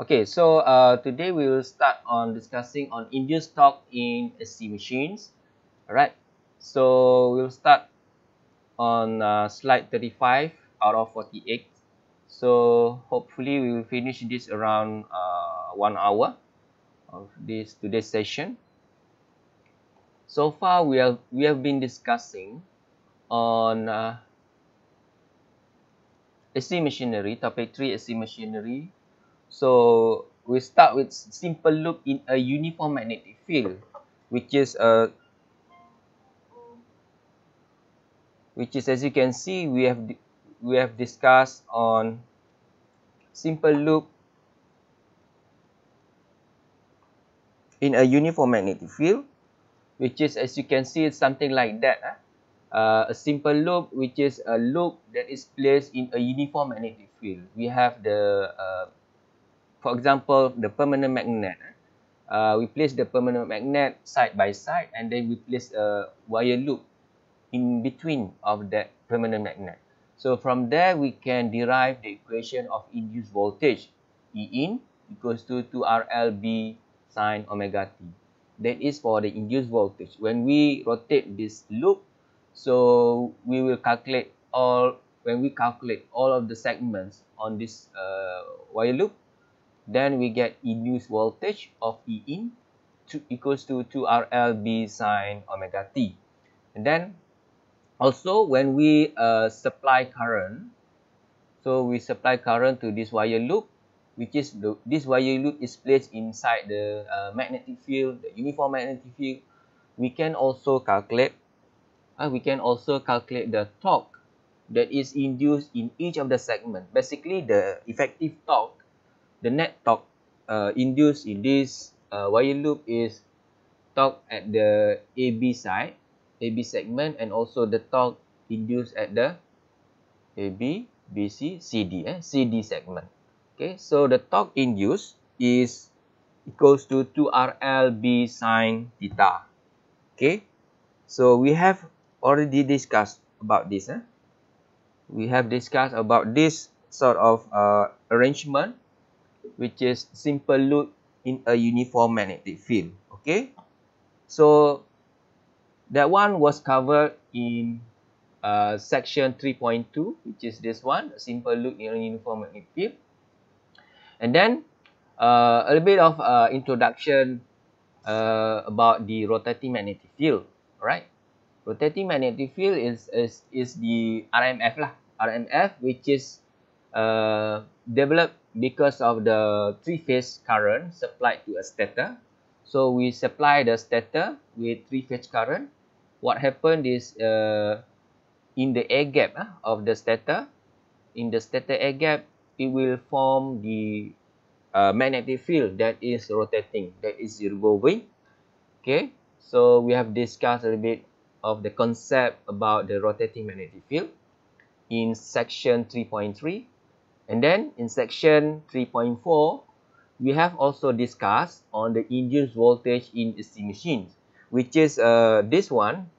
Okay, so uh, today we will start on discussing on induced torque in AC machines. Alright, so we'll start on uh, slide 35 out of 48. So hopefully we will finish this around uh, one hour of this today's session. So far we have we have been discussing on uh, AC machinery, topic 3 AC machinery so we start with simple loop in a uniform magnetic field, which is a which is as you can see we have we have discussed on simple loop in a uniform magnetic field, which is as you can see it's something like that. Huh? Uh, a simple loop which is a loop that is placed in a uniform magnetic field. We have the uh, for example, the permanent magnet. Uh, we place the permanent magnet side by side and then we place a wire loop in between of that permanent magnet. So from there, we can derive the equation of induced voltage. E in equals to 2RLB sine omega t. That is for the induced voltage. When we rotate this loop, so we will calculate all, when we calculate all of the segments on this uh, wire loop, then we get induced voltage of E in to equals to 2RL B sine omega t. And then also when we uh, supply current, so we supply current to this wire loop, which is the, this wire loop is placed inside the uh, magnetic field, the uniform magnetic field. We can also calculate, uh, we can also calculate the torque that is induced in each of the segment. Basically, the effective torque the net torque uh, induced in this uh, wire loop is torque at the AB side, AB segment and also the torque induced at the AB, BC, CD, eh, CD segment. Okay, so the torque induced is equals to 2RL B sine theta. Okay, so we have already discussed about this. Eh? We have discussed about this sort of uh, arrangement which is simple loop in a uniform magnetic field. Okay, so that one was covered in uh, section 3.2, which is this one, simple loop in a uniform magnetic field. And then uh, a little bit of uh, introduction uh, about the rotating magnetic field, right? Rotating magnetic field is is is the RMF lah, RMF, which is uh, developed because of the three-phase current supplied to a stator. So we supply the stator with three-phase current. What happened is uh, in the air gap uh, of the stator, in the stator air gap, it will form the uh, magnetic field that is rotating, that is revolving. Okay, so we have discussed a little bit of the concept about the rotating magnetic field in section 3.3 and then in section 3.4, we have also discussed on the induced voltage in AC machines, which is uh, this one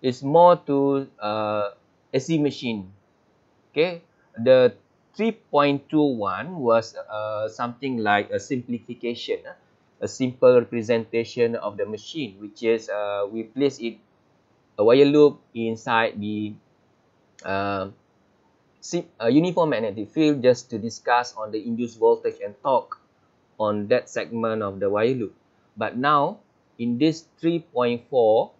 is more to uh, AC machine. Okay, the 3.21 was uh, something like a simplification, uh, a simple representation of the machine, which is uh, we place it a wire loop inside the uh, a uniform magnetic field just to discuss on the induced voltage and torque on that segment of the wire loop. But now, in this 3.4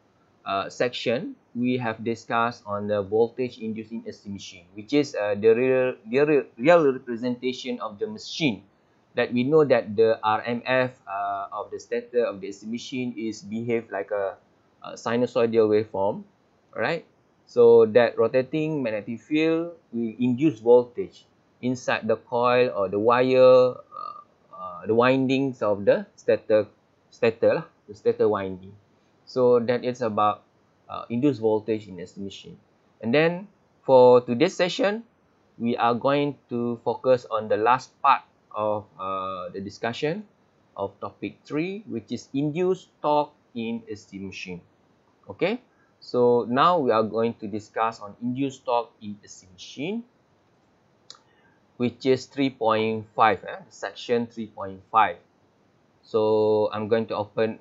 uh, section, we have discussed on the voltage inducing AC machine, which is uh, the real, real, real representation of the machine. That we know that the RMF uh, of the stator of the AC machine is behave like a, a sinusoidal waveform, right? So that rotating magnetic field will induce voltage inside the coil or the wire, uh, uh, the windings of the stator, stator lah, the stator winding. So that is about uh, induced voltage in AC machine. And then for today's session, we are going to focus on the last part of uh, the discussion of topic 3, which is induced torque in AC machine. Okay. So now we are going to discuss on induced torque in AC machine. which is 3.5 eh? section 3.5 so i'm going to open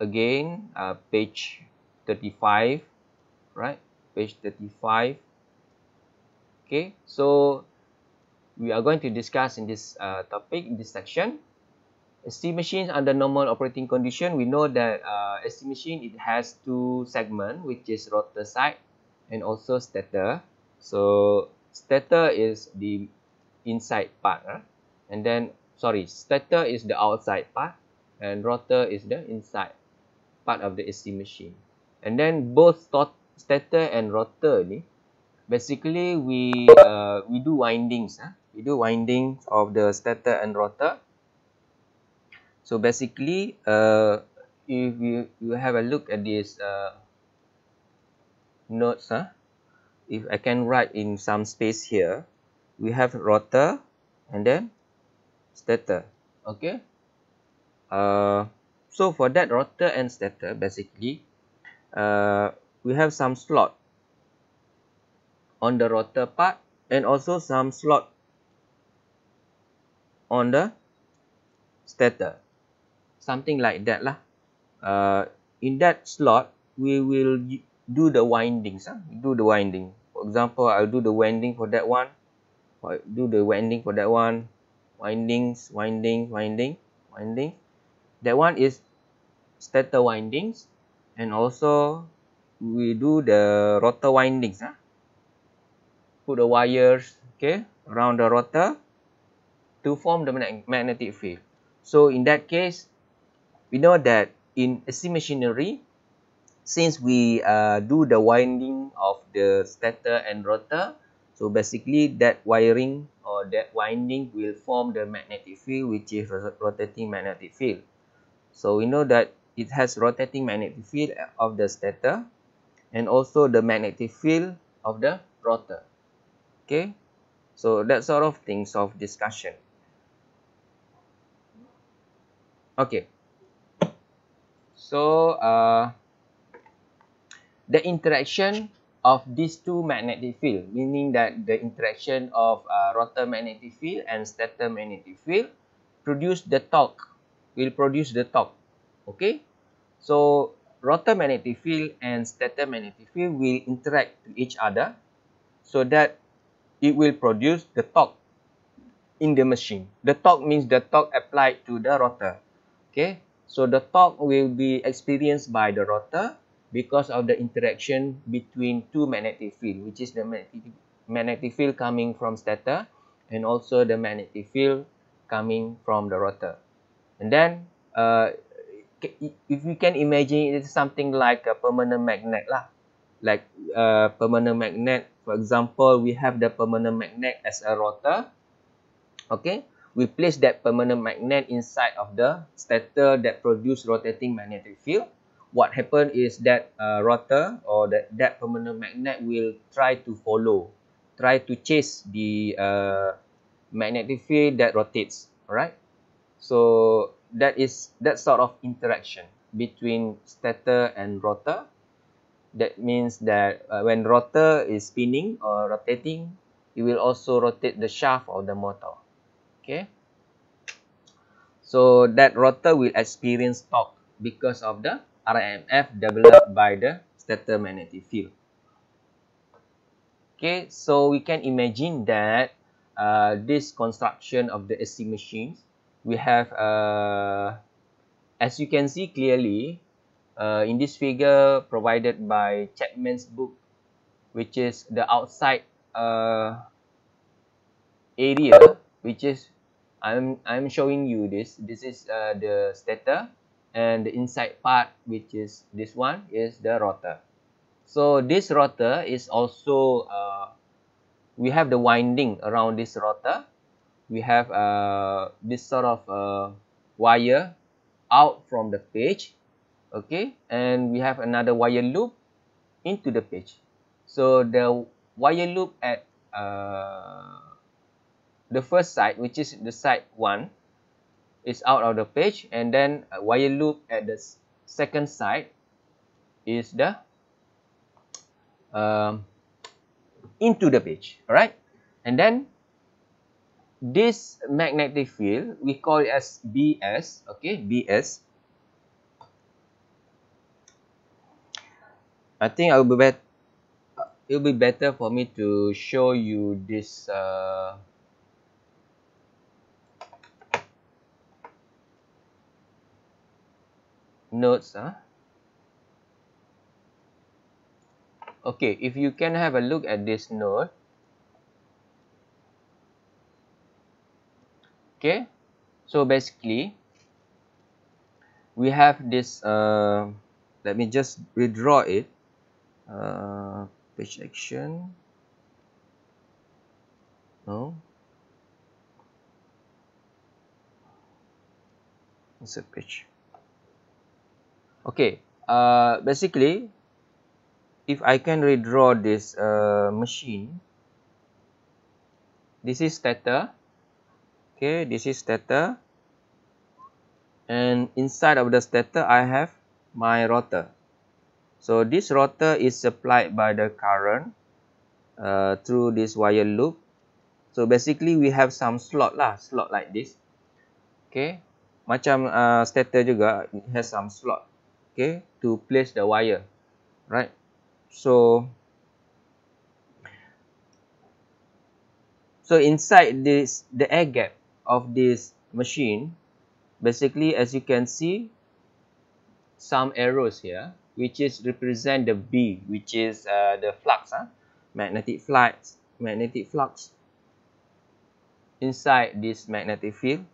again uh, page 35 right page 35 okay so we are going to discuss in this uh, topic in this section ST machines under normal operating condition we know that uh, ST machine it has two segment which is rotor side and also stator. So stator is the inside part and then sorry stator is the outside part and rotor is the inside part of the AC machine and then both stator and rotor ni basically we uh, we do windings we do windings of the stator and rotor so basically uh, if you you have a look at this uh, notes huh? if I can write in some space here we have rotor and then stator okay uh, so for that rotor and stator basically uh, we have some slot on the rotor part and also some slot on the stator something like that lah. Uh, in that slot we will do the windings huh? do the winding. For example i'll do the winding for that one. Do the winding for that one. Windings winding winding winding. That one is stator windings. And also we do the rotor windings huh? put the wires okay around the rotor to form the magnetic field. So in that case we know that in AC machinery since we uh, do the winding of the stator and rotor so basically that wiring or that winding will form the magnetic field which is rotating magnetic field so we know that it has rotating magnetic field of the stator and also the magnetic field of the rotor. Okay, so that sort of things of discussion. Okay, so uh, the interaction of these two magnetic field, meaning that the interaction of uh, rotor magnetic field and stator magnetic field produce the torque will produce the torque okay? So rotor magnetic field and stator magnetic field will interact with each other so that it will produce the torque in the machine. The torque means the torque applied to the rotor okay so the torque will be experienced by the rotor because of the interaction between two magnetic field which is the magnetic, field coming from stator and also the magnetic field coming from the rotor and then uh, if you can imagine it is something like a permanent magnet lah. Like a permanent magnet for example we have the permanent magnet as a rotor okay we place that permanent magnet inside of the stator that produce rotating magnetic field. What happen is that uh, rotor or that that permanent magnet will try to follow try to chase the uh, magnetic field that rotates right so that is that sort of interaction between stator and rotor. That means that uh, when rotor is spinning or rotating it will also rotate the shaft of the motor okay. So that rotor will experience torque because of the RMF developed by the stator magnetic field. Okay so we can imagine that uh, this construction of the AC machines we have uh, as you can see clearly uh, in this figure provided by Chapman's book which is the outside uh, area which is I'm I'm showing you this. This is uh, the stator and the inside part which is this one is the rotor. So this rotor is also uh, we have the winding around this rotor. We have uh, this sort of uh, wire out from the page okay? And we have another wire loop into the page so the wire loop at uh, the first side which is the side one is out of the page and then a wire loop at the second side is the um, into the page all right and then this magnetic field we call it as bs okay? Bs i think i'll be better it'll be better for me to show you this uh, notes huh? okay if you can have a look at this node okay so basically we have this uh, let me just redraw it. Uh, page action. No. It's a page okay uh, basically if I can redraw this uh, machine this is stator okay this is stator and inside of the stator I have my rotor so this rotor is supplied by the current uh, through this wire loop. So basically we have some slot lah slot like this. Okay macam uh, stator juga has some slot okay to place the wire right so so inside this the air gap of this machine basically as you can see some arrows here which is represent the B which is uh, the flux huh? magnetic flux magnetic flux inside this magnetic field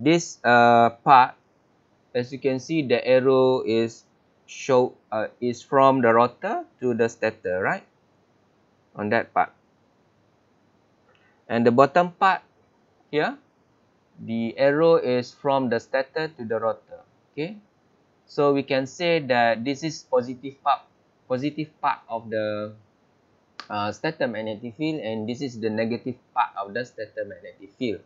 this uh, part as you can see the arrow is show uh, is from the rotor to the stator right? On that part. And the bottom part here the arrow is from the stator to the rotor okay? So we can say that this is positive part positive part of the uh, stator magnetic field and this is the negative part of the stator magnetic field.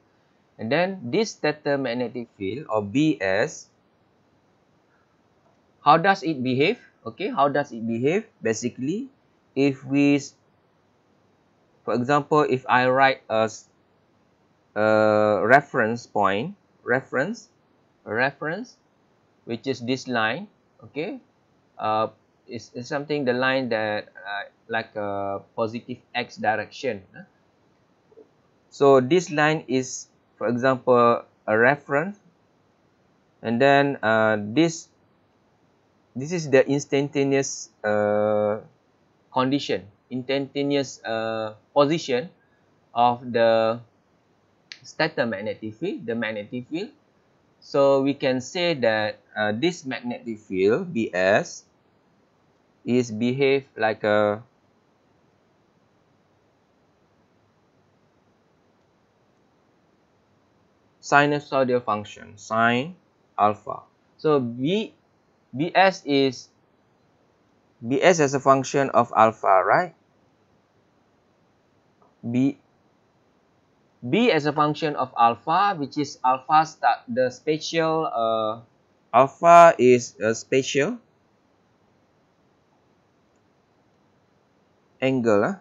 And then this stator magnetic field or bs how does it behave? Okay how does it behave? Basically if we for example if i write a, a reference point reference reference which is this line okay uh is, is something the line that uh, like a positive x direction so this line is for example a reference and then uh, this this is the instantaneous uh, condition instantaneous uh, position of the stator magnetic field the magnetic field. So we can say that uh, this magnetic field bs is behave like a sinusoidal function sine alpha. So b bs is bs as a function of alpha right b b as a function of alpha which is alpha start the spatial uh, alpha is a spatial angle huh?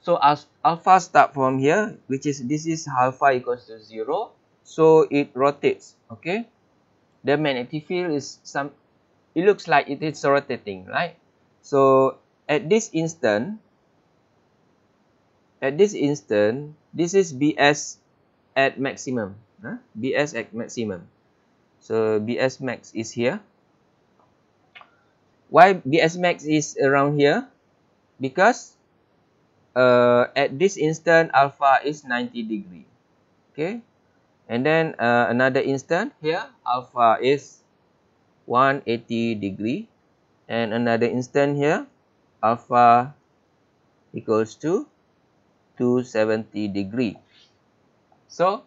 so as alpha start from here which is this is alpha equals to 0 so it rotates okay the magnetic field is some it looks like it is rotating right? So at this instant at this instant this is bs at maximum huh? bs at maximum. So bs max is here. Why bs max is around here? Because uh, at this instant alpha is 90 degree okay and then uh, another instant here alpha is 180 degree. And another instant here alpha equals to 270 degree. So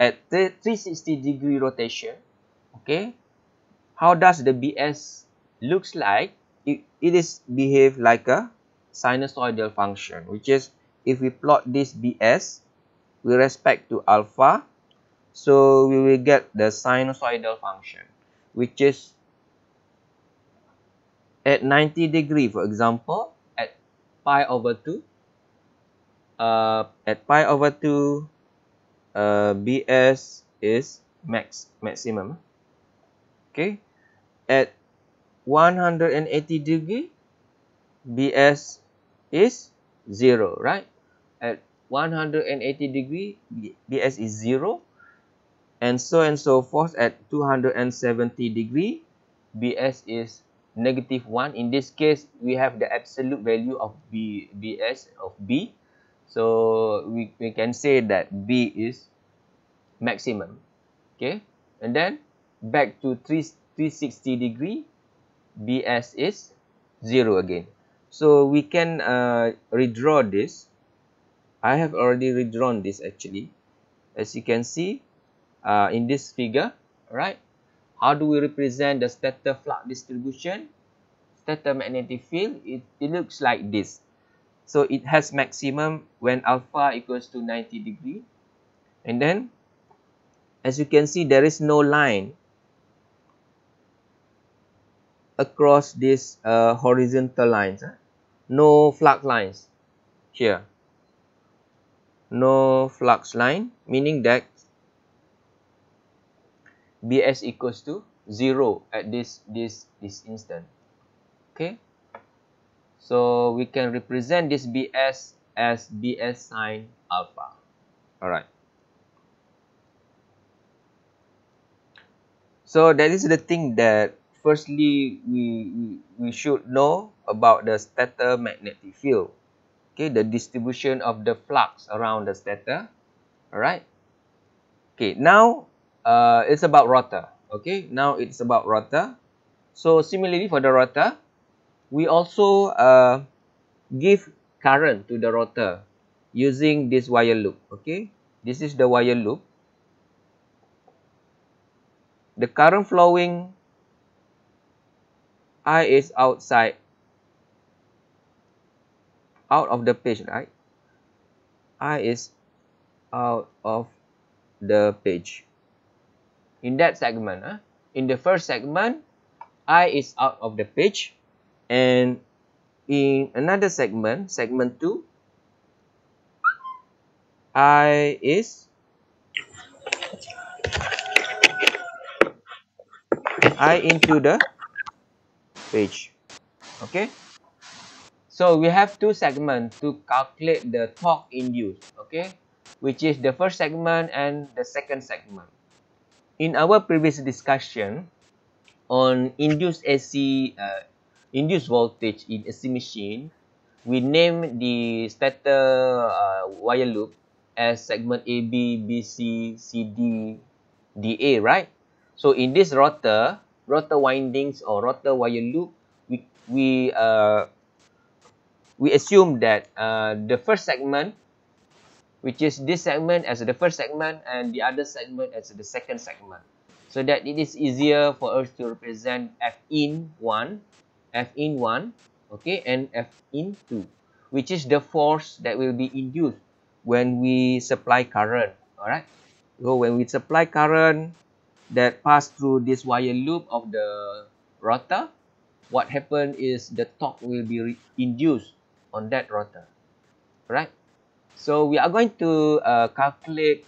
at 360 degree rotation okay how does the bs looks like? It, it is behave like a sinusoidal function which is if we plot this bs with respect to alpha so we will get the sinusoidal function, which is at 90 degree, for example, at pi over 2, uh, at pi over 2 uh, bs is max maximum. Okay? At 180 degree bs is 0 right? At 180 degree bs is 0 and so and so forth at 270 degree. Bs is negative 1 in this case we have the absolute value of b bs of b. So we, we can say that b is maximum. Okay? And then back to 3 360 degree bs is 0 again. So we can uh, redraw this. I have already redrawn this actually. As you can see uh, in this figure right how do we represent the stator flux distribution? Stator magnetic field, it, it looks like this. So it has maximum when alpha equals to 90 degree. And then, as you can see, there is no line across these uh, horizontal lines. No flux lines here. No flux line, meaning that bs equals to 0 at this this this instant. Okay? So we can represent this bs as bs sine alpha. All right so that is the thing that firstly we, we we should know about the stator magnetic field. Okay? The distribution of the flux around the stator. All right okay now uh, it's about rotor. Okay, now it's about rotor. So similarly for the rotor, we also uh, give current to the rotor using this wire loop. Okay, this is the wire loop. The current flowing I is outside out of the page, right? I is out of the page in that segment. Uh, in the first segment, I is out of the page and in another segment, segment 2, I is I into the page. Okay. So we have two segments to calculate the torque induced. Okay. Which is the first segment and the second segment in our previous discussion on induced AC, uh, induced voltage in AC machine, we name the stator uh, wire loop as segment AB, BC, CD, DA, right? So in this rotor, rotor windings or rotor wire loop, we we uh, we assume that uh, the first segment which is this segment as the first segment and the other segment as the second segment. So that it is easier for us to represent f in 1 f in 1 okay and f in 2 which is the force that will be induced when we supply current all right so when we supply current that pass through this wire loop of the rotor what happen is the torque will be induced on that rotor right So we are going to uh, calculate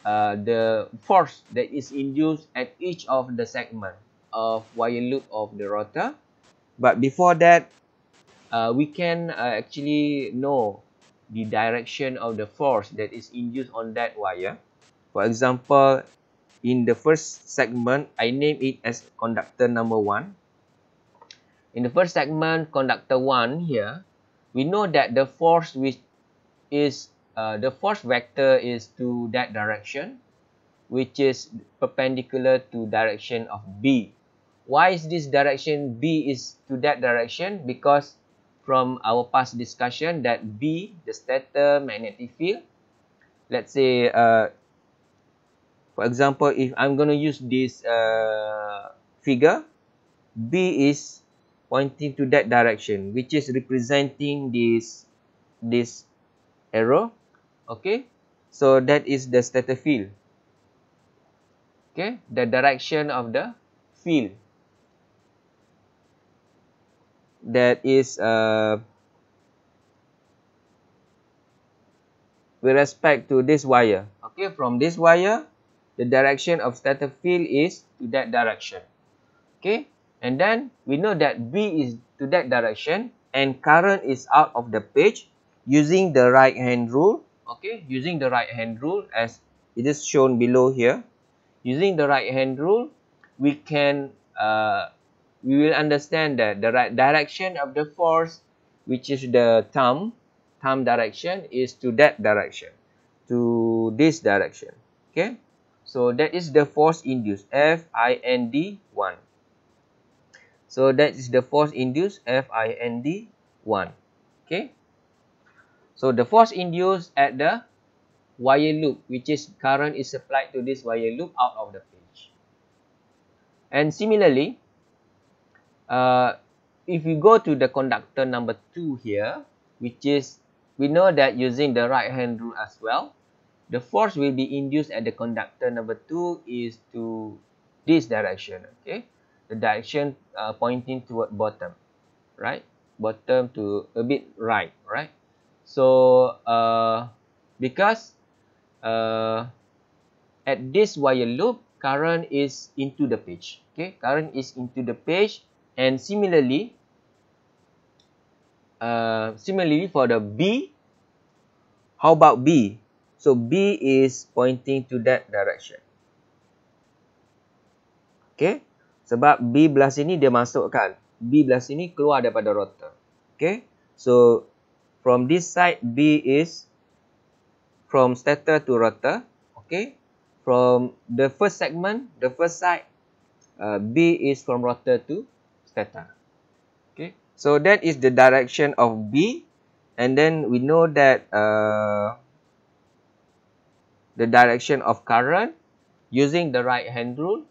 uh, the force that is induced at each of the segment of wire loop of the rotor. But before that, uh, we can uh, actually know the direction of the force that is induced on that wire. For example, in the first segment, I name it as conductor number 1. In the first segment, conductor 1 here, we know that the force which is uh, the force vector is to that direction which is perpendicular to direction of B. Why is this direction B is to that direction? Because from our past discussion that B, the stator magnetic field, let's say, uh, for example, if I'm going to use this uh, figure, B is pointing to that direction, which is representing this, this arrow. Okay. So that is the stator field. Okay. The direction of the field. That is uh, with respect to this wire. Okay, from this wire, the direction of stator field is to that direction. Okay, and then we know that B is to that direction and current is out of the page using the right hand rule. Okay, using the right hand rule as it is shown below here. Using the right hand rule, we can uh, we will understand that the right direction of the force, which is the thumb, thumb direction is to that direction, to this direction. Okay, so that is the force induced F I N D one. So that is the force induced F I N D one. Okay. So the force induced at the wire loop which is current is supplied to this wire loop out of the page. And similarly, uh, if we go to the conductor number 2 here, which is, we know that using the right hand rule as well, the force will be induced at the conductor number 2 is to this direction, okay? The direction uh, pointing toward bottom, right? Bottom to a bit right, right? So, uh, because uh, at this wire loop, current is into the page. Okay, current is into the page, and similarly, uh, similarly for the B, how about B? So B is pointing to that direction. Okay, sebab B belah sini dia masukkan B belah sini keluar daripada rotor. Okay, so from this side B is from stator to rotor okay? From the first segment the first side uh, B is from rotor to stator okay? So that is the direction of B and then we know that uh, the direction of current using the right hand rule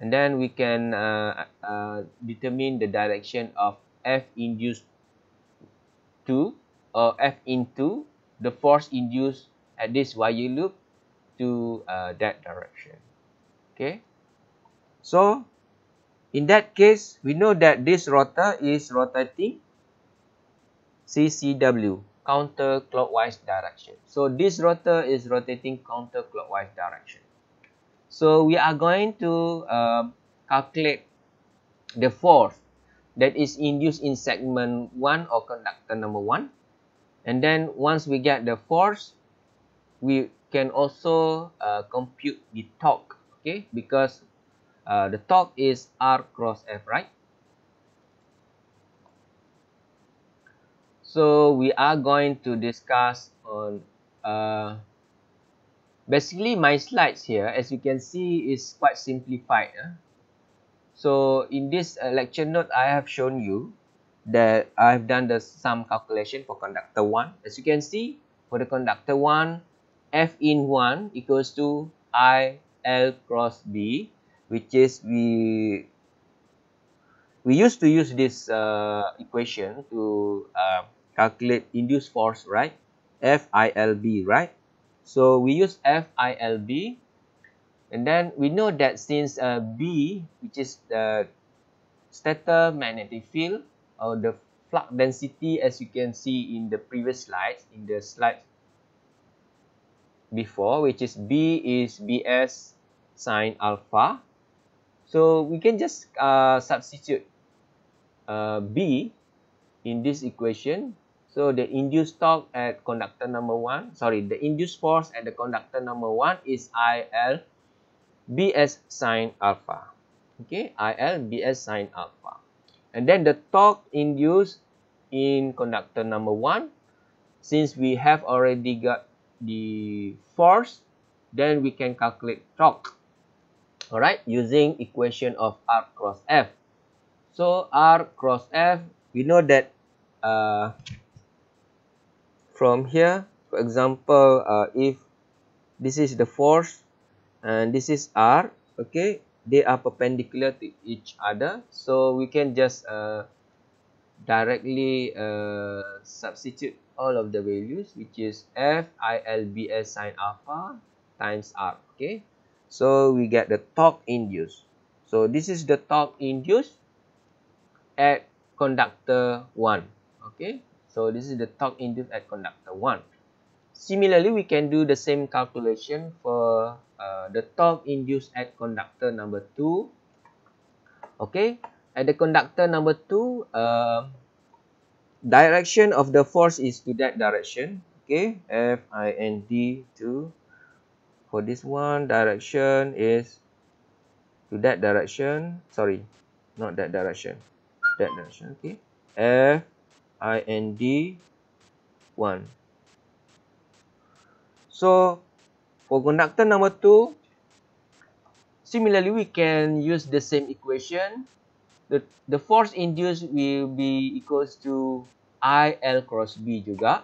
and then we can uh, uh, determine the direction of F induced to or F into the force induced at this wire loop to uh, that direction. Okay. So, in that case, we know that this rotor is rotating CCW, counterclockwise direction. So, this rotor is rotating counterclockwise direction. So, we are going to uh, calculate the force that is induced in segment 1 or conductor number 1 and then once we get the force we can also uh, compute the torque okay? Because uh, the torque is r cross f right? So we are going to discuss on uh, basically my slides here as you can see is quite simplified eh? So in this uh, lecture note i have shown you that I've done the sum calculation for conductor 1. As you can see, for the conductor 1, F in 1 equals to I L cross B, which is we we used to use this uh, equation to uh, calculate induced force, right? F I L B, right? So we use F I L B, and then we know that since uh, B, which is the stator magnetic field, or the flux density as you can see in the previous slides in the slide before which is b is bs sine alpha. So we can just uh, substitute uh, b in this equation. So the induced torque at conductor number one sorry the induced force at the conductor number one is il bs sine alpha. Okay il bs sine alpha. And then the torque induced in conductor number one since we have already got the force then we can calculate torque. All right using equation of r cross f. So r cross f we know that uh, from here for example uh, if this is the force and this is r okay? They are perpendicular to each other. So we can just uh, directly uh, substitute all of the values which is f i l b s sine alpha times r okay? So we get the torque induced. So this is the torque induced at conductor 1 okay? So this is the torque induced at conductor 1 Similarly, we can do the same calculation for uh, the torque induced at conductor number 2. Okay, at the conductor number 2, uh, direction of the force is to that direction. Okay, F, I, N, D, 2. For this one, direction is to that direction. Sorry, not that direction. That direction, okay. F, I, N, D, 1. So, for conductor number 2, similarly, we can use the same equation. The, the force induced will be equals to IL cross B juga.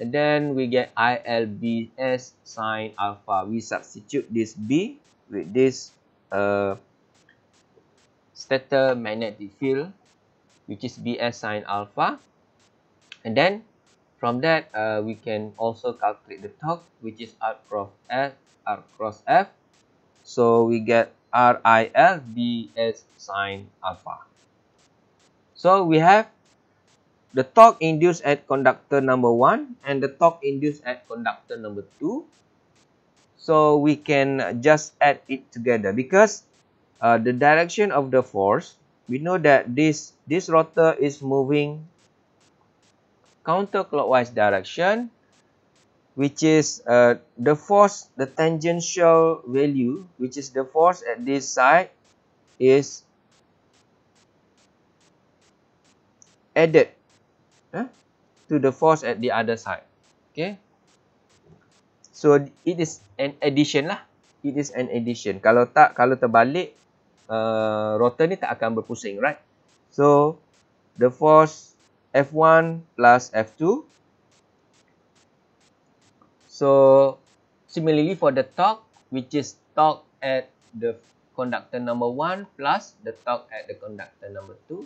And then we get ILBS sine alpha. We substitute this B with this uh, stator magnetic field, which is BS sine alpha. And then From that, uh, we can also calculate the torque, which is R cross F, R cross F. So we get RIL BS sine alpha. So we have the torque induced at conductor number 1 and the torque induced at conductor number 2. So we can just add it together because uh, the direction of the force, we know that this, this rotor is moving counterclockwise direction which is uh, the force the tangential value which is the force at this side is added eh, to the force at the other side. Okay? So it is an addition lah. It is an addition. Kalau tak kalau terbalik uh, rotor ni tak akan berpusing right? So the force F1 plus F2. So similarly for the torque, which is torque at the conductor number 1 plus the torque at the conductor number 2,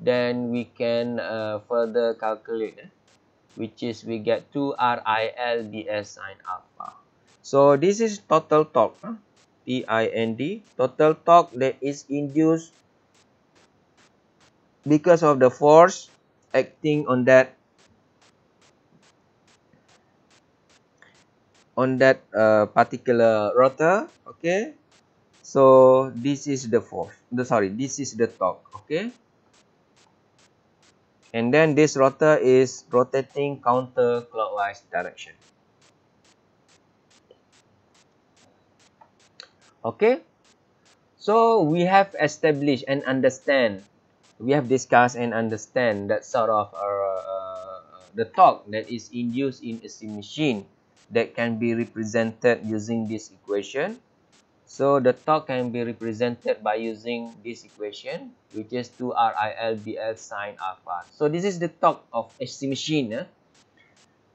then we can uh, further calculate, eh, which is we get 2RIL bs sine alpha. So this is total torque, huh? T-I-N-D, total torque that is induced because of the force acting on that on that uh, particular rotor okay? So this is the force the sorry this is the torque okay? And then this rotor is rotating counterclockwise direction. Okay? So we have established and understand we have discussed and understand that sort of uh, uh, the torque that is induced in a steam machine that can be represented using this equation. So the torque can be represented by using this equation which is 2RILBL sine alpha. So this is the torque of a machine. Eh?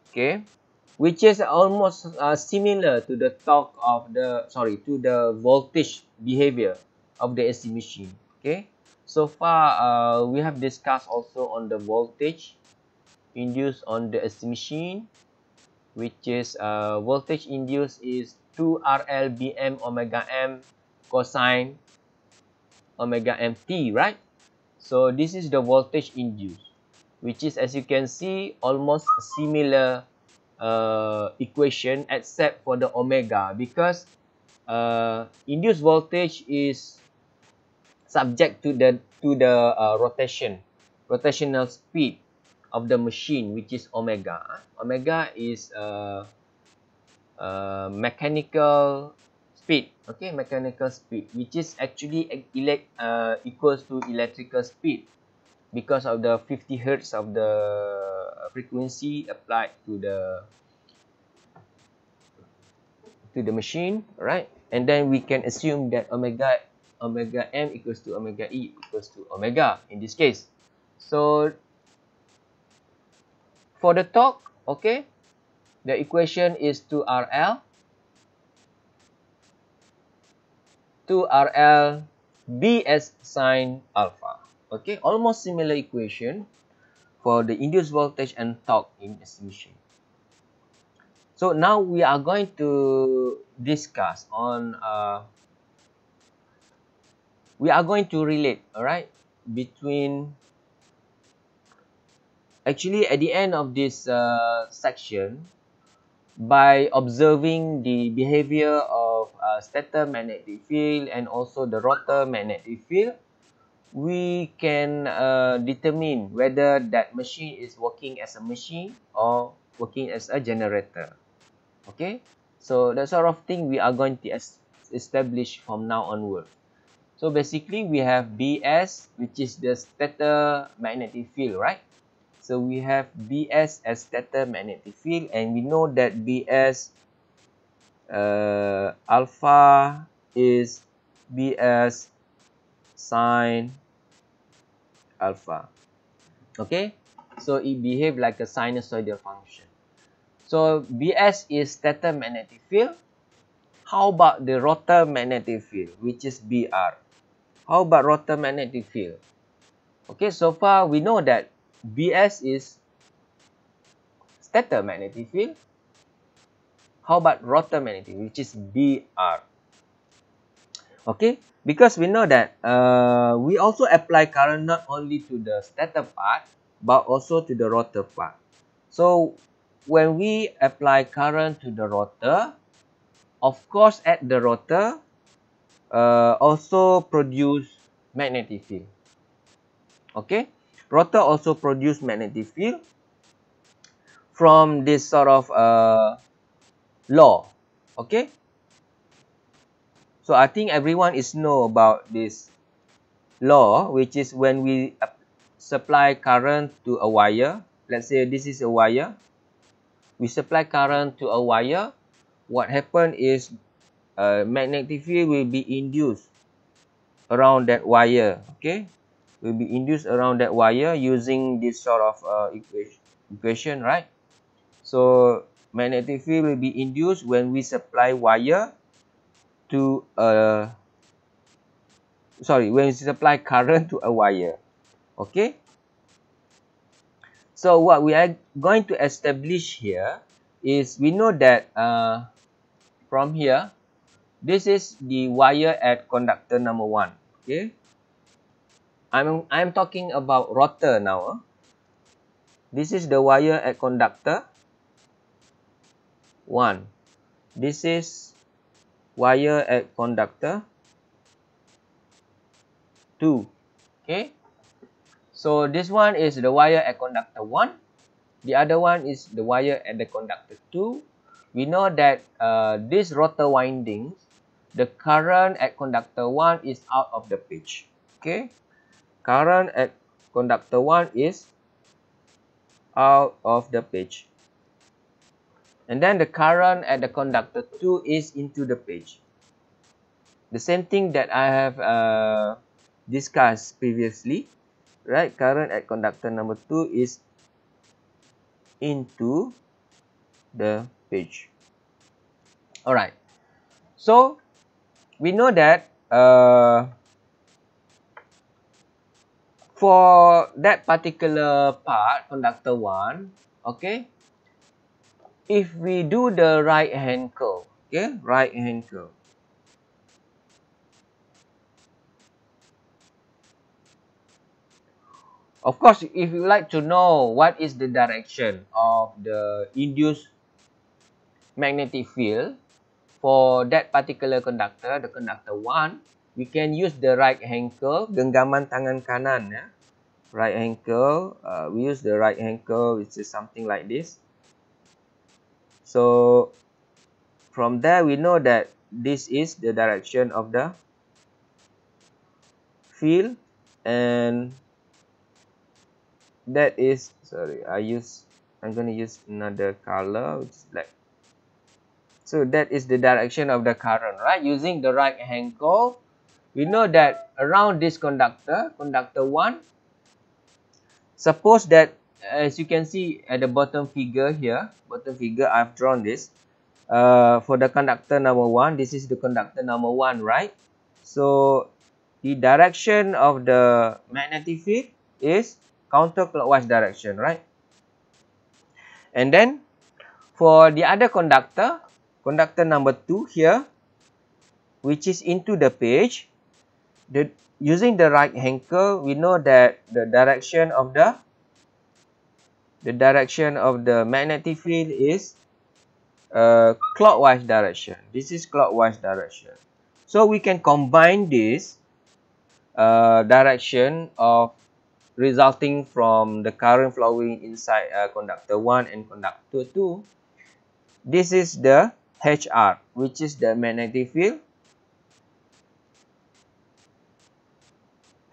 Okay. Which is almost uh, similar to the torque of the, sorry, to the voltage behavior of the AC machine. Okay. So far, uh, we have discussed also on the voltage induced on the AC machine, which is uh, voltage induced is 2 RLBM omega M cosine omega MT, right? So this is the voltage induced, which is as you can see almost similar uh, equation except for the omega because uh, induced voltage is subject to the to the uh, rotation rotational speed of the machine which is omega. Omega is uh, uh, mechanical speed okay? Mechanical speed which is actually elect uh, equals to electrical speed because of the 50 hertz of the frequency applied to the to the machine right? And then we can assume that omega omega m equals to omega e equals to omega in this case. So for the torque, okay, the equation is 2RL 2RL BS sine alpha. Okay, almost similar equation for the induced voltage and torque in machine. So now we are going to discuss on uh, we are going to relate all right between actually at the end of this uh, section by observing the behavior of uh, stator magnetic field and also the rotor magnetic field, we can uh, determine whether that machine is working as a machine or working as a generator. Okay, so that sort of thing we are going to establish from now onward. So basically we have BS which is the stator magnetic field, right? So we have BS as stator magnetic field and we know that BS uh, alpha is BS sine alpha. Okay, so it behaves like a sinusoidal function. So BS is stator magnetic field. How about the rotor magnetic field which is BR? How about rotor magnetic field? Okay, so far we know that BS is stator magnetic field. How about rotor magnetic which is BR? Okay, because we know that uh, we also apply current not only to the stator part but also to the rotor part. So when we apply current to the rotor, of course at the rotor uh, also produce magnetic field. Okay? Rotor also produce magnetic field from this sort of uh, law. Okay? So i think everyone is know about this law which is when we supply current to a wire. Let's say this is a wire. We supply current to a wire. What happen is uh, magnetic field will be induced around that wire okay will be induced around that wire using this sort of uh, equation, right? So magnetic field will be induced when we supply wire to a sorry when we supply current to a wire okay so what we are going to establish here is we know that uh, from here this is the wire at conductor number one okay I'm I'm talking about rotor now. This is the wire at conductor 1. This is wire at conductor 2. Okay. So this one is the wire at conductor 1. The other one is the wire at the conductor 2. We know that uh, this rotor windings, the current at conductor 1 is out of the page. Okay current at conductor 1 is out of the page. And then the current at the conductor 2 is into the page. The same thing that I have uh, discussed previously. Right, current at conductor number 2 is into the page. Alright, so we know that uh, for that particular part, conductor 1, okay, if we do the right hand curve, okay, right hand curve, Of course, if you like to know what is the direction of the induced magnetic field for that particular conductor, the conductor 1, we can use the right hand genggaman tangan kanan ya. right hand uh, we use the right hand which is something like this so from there we know that this is the direction of the field and that is sorry i use i'm going to use another color which is black so that is the direction of the current right using the right hand curve we know that around this conductor conductor 1 Suppose that as you can see at the bottom figure here, bottom figure I've drawn this. Uh, for the conductor number one, this is the conductor number one, right? So the direction of the magnetic field is counterclockwise direction, right? And then for the other conductor, conductor number two here, which is into the page, the using the right hand curve, we know that the direction of the the direction of the magnetic field is uh, clockwise direction. This is clockwise direction. So we can combine this uh, direction of resulting from the current flowing inside uh, conductor 1 and conductor 2. This is the HR, which is the magnetic field.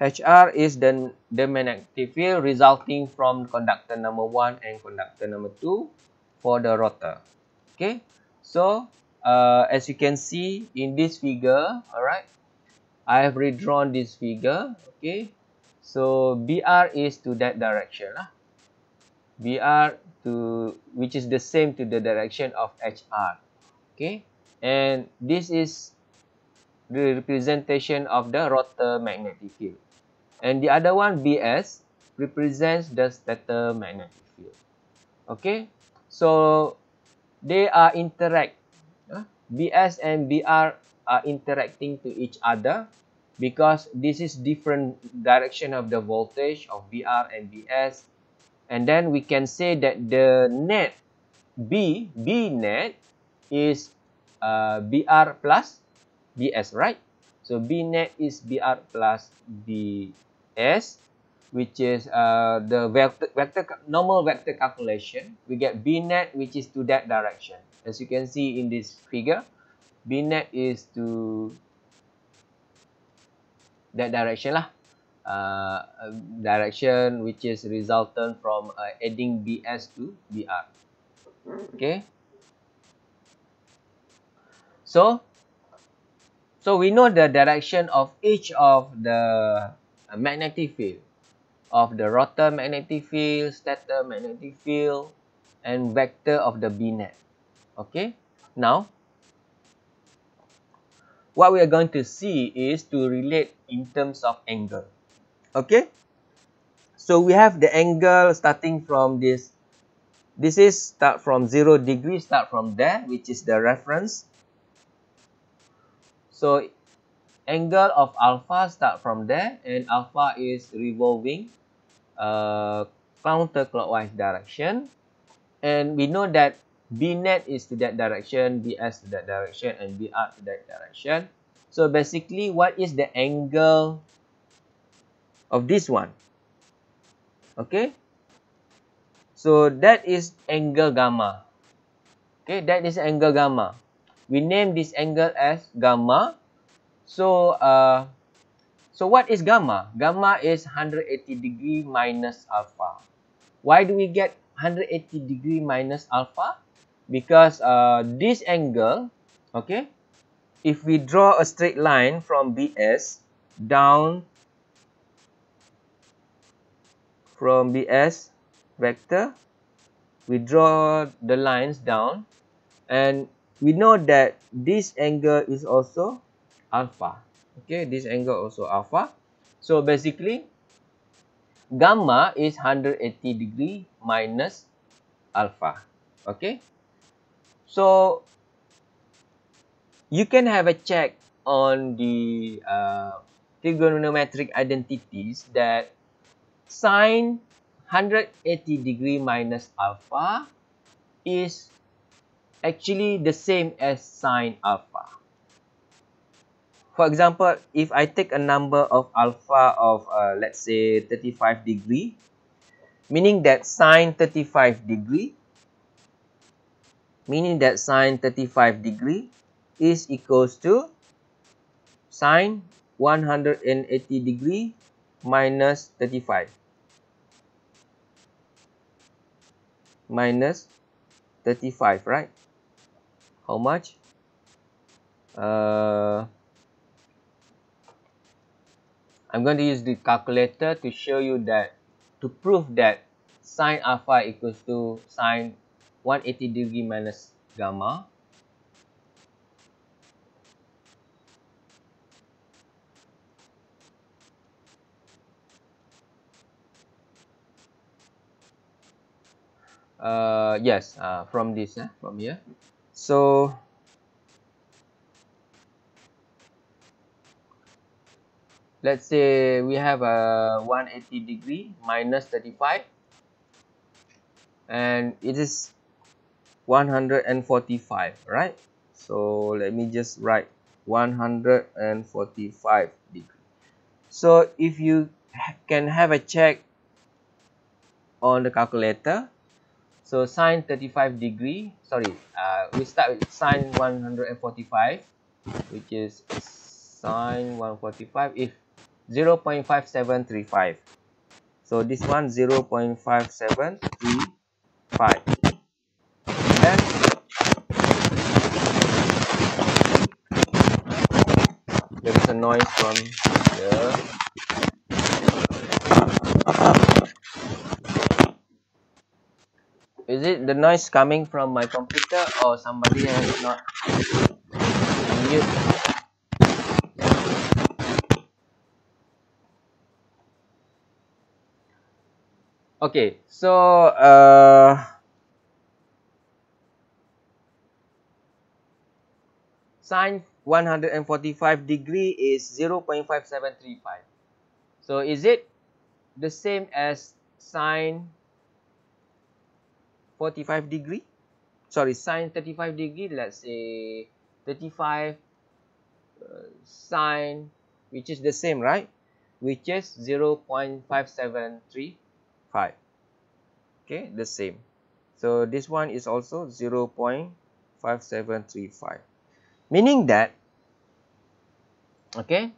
HR is the, the magnetic field resulting from conductor number 1 and conductor number 2 for the rotor. Okay, so uh, as you can see in this figure, all right, I have redrawn this figure. Okay, so BR is to that direction. Lah. BR to which is the same to the direction of HR. Okay, and this is the representation of the rotor magnetic field. And the other one BS represents the stator magnetic field. Okay, so they are interact uh, bs and br are interacting to each other because this is different direction of the voltage of br and bs and then we can say that the net b b net is uh, br plus bs right so b net is br plus bs which is uh, the vector, vector normal vector calculation. We get B net which is to that direction. As you can see in this figure, B net is to that direction lah. Uh, direction which is resultant from uh, adding BS to BR. Okay. So, so we know the direction of each of the uh, magnetic field of the rotor magnetic field, stator magnetic field, and vector of the B net. Okay, now what we are going to see is to relate in terms of angle. Okay, so we have the angle starting from this. This is start from 0 degree, start from there, which is the reference. So angle of alpha start from there and alpha is revolving uh, counterclockwise direction and we know that B net is to that direction, BS to that direction, and BR to that direction. So basically, what is the angle of this one? Okay. So that is angle gamma. Okay, that is angle gamma. We name this angle as gamma. So uh, So what is gamma? Gamma is 180 degree minus alpha. Why do we get 180 degree minus alpha? Because uh, this angle, okay, if we draw a straight line from BS down from BS vector, we draw the lines down and we know that this angle is also alpha. Okay this angle also alpha. So basically gamma is 180 degree minus alpha. Okay? So you can have a check on the uh, trigonometric identities that sine 180 degree minus alpha is actually the same as sine alpha. For example, if I take a number of alpha of uh, let's say 35 degree, meaning that sine 35 degree, meaning that sine 35 degree is equals to sine 180 degree minus 35 minus 35 right how much uh I'm going to use the calculator to show you that to prove that sine alpha equals to sine 180 degree minus gamma. Uh, yes, uh, from this, uh, from here. So, let's say we have a 180 degree minus 35 and it is 145 right? So let me just write 145 degree. So if you can have a check on the calculator so sine 35 degree sorry uh, we start with sine 145 which is sine 145 if 0 0.5735 so this one 0 0.5735 then there is a noise from here is it the noise coming from my computer or somebody has not mute okay so uh sine 145 degree is 0.5735. So is it the same as sine 45 degree? Sorry, sine 35 degree, let's say 35 uh, sine, which is the same, right? Which is 0.5735. Okay, the same. So this one is also 0.5735 meaning that okay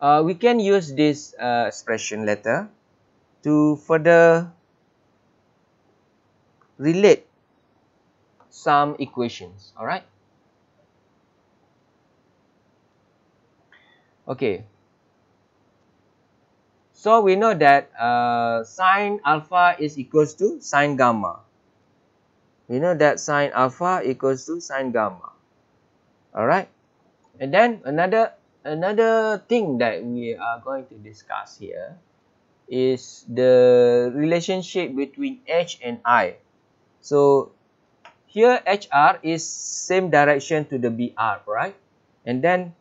uh, we can use this uh, expression letter to further relate some equations all right okay so we know that uh, sine alpha is equals to sine gamma we know that sine alpha equals to sine gamma Alright. And then another another thing that we are going to discuss here is the relationship between H and I. So here HR is same direction to the BR, right? And then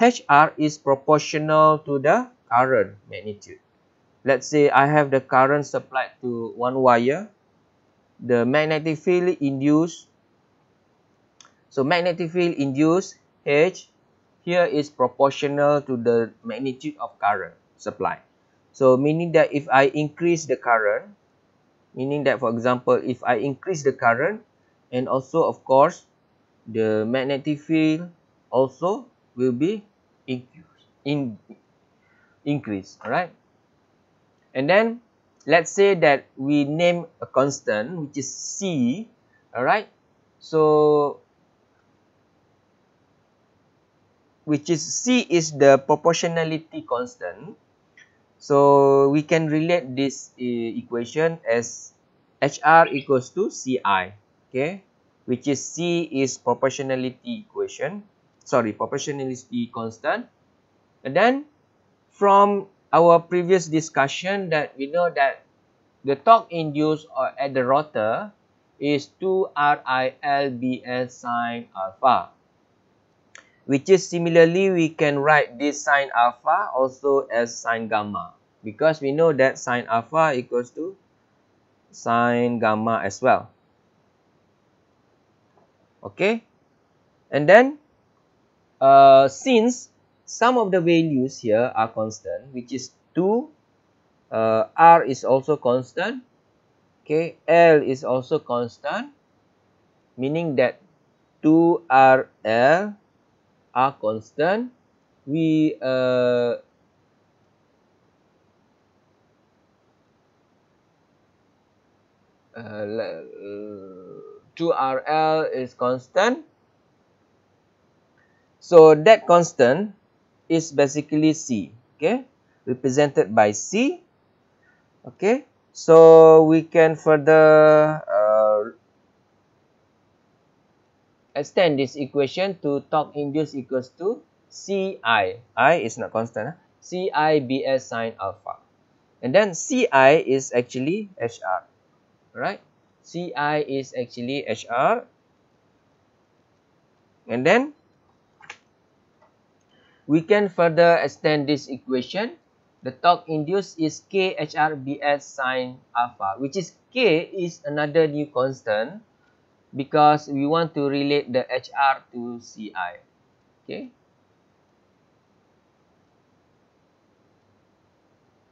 HR is proportional to the current magnitude. Let's say I have the current supplied to one wire. The magnetic field induced so magnetic field induced H here is proportional to the magnitude of current supply. So meaning that if I increase the current, meaning that for example, if I increase the current and also of course the magnetic field also will be increased, in, increase, alright? And then let's say that we name a constant which is C, alright? So which is C is the proportionality constant. So we can relate this uh, equation as HR equals to CI, okay, which is C is proportionality equation, sorry, proportionality constant. And then from our previous discussion that we know that the torque induced at the rotor is 2 RILBS sine alpha which is similarly we can write this sine alpha also as sine gamma because we know that sine alpha equals to sine gamma as well. Okay? And then uh, since some of the values here are constant which is 2 uh, r is also constant okay? L is also constant meaning that 2 r l are constant. We uh, 2RL is constant. So that constant is basically C, okay, represented by C. Okay, so we can further uh, extend this equation to torque induced equals to Ci. I is not constant. Huh? Ci Bs sine alpha. And then Ci is actually HR. Right? Ci is actually HR. And then we can further extend this equation. The torque induced is K HR Bs sine alpha, which is K is another new constant because we want to relate the HR to CI. Okay.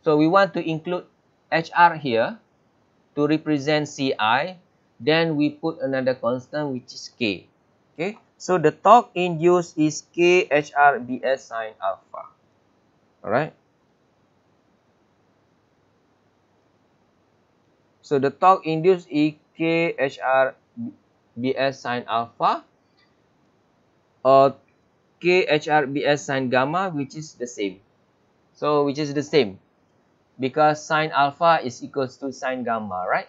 So we want to include HR here to represent CI. Then we put another constant which is K. Okay. So the torque induced is K HR BS sine alpha. Alright. So the torque induced is K HR BS sine alpha or KHR BS sine gamma which is the same. So which is the same because sine alpha is equals to sine gamma, right?